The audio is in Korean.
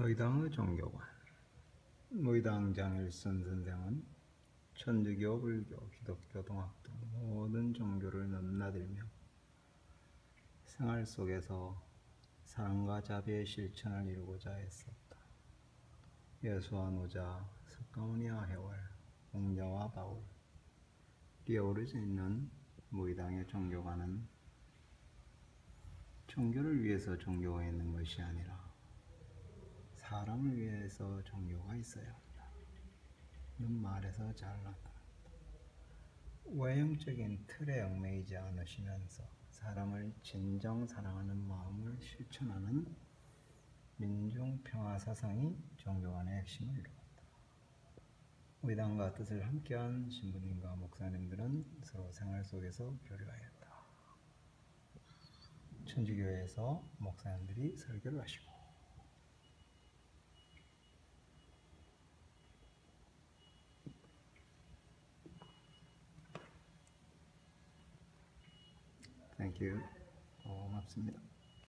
의당의 종교관 의당 장 일선 선생은 천주교, 불교, 기독교, 동학 등 모든 종교를 넘나들며 생활 속에서 사랑과 자비의 실천을 이루고자 했었다. 예수와 노자, 석가모니와 해월, 공자와 바울, 뛰어오르지 있는 무의당의 종교관은 종교를 위해서 종교가 있는 것이 아니라 사람을 위해서 종교가 있어야 한다. 는 말에서 잘 나타난다. 외형적인 틀에 얽매이지 않으시면서 사람을 진정 사랑하는 마음을 실천하는 민중 평화 사상이 종교관의 핵심을 이루었다. 의당과 뜻을 함께한 신부님과 목사님들은 서로 생활 속에서 교류하였다. 천주교에서 목사님들이 설교를 하시고 Thank you. 고맙습니다.